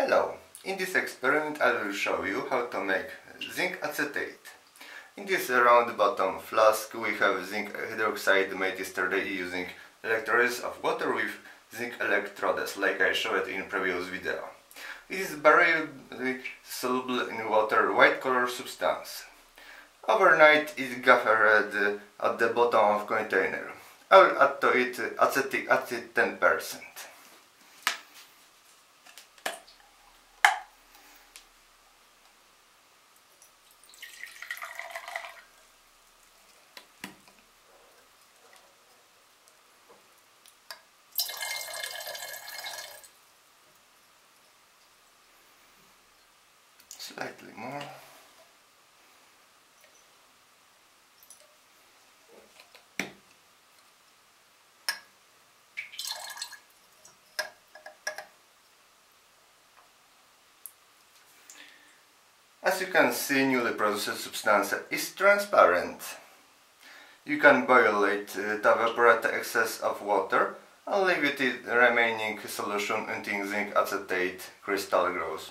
Hello, in this experiment I will show you how to make zinc acetate. In this round bottom flask we have zinc hydroxide made yesterday using electrolysis of water with zinc electrodes like I showed in previous video. It is very soluble in water white color substance. Overnight it gathered at the bottom of container. I will add to it acetic acid 10%. Slightly more. As you can see, newly processed substance is transparent. You can boil it uh, to evaporate excess of water and leave it in the remaining solution until zinc acetate crystal grows.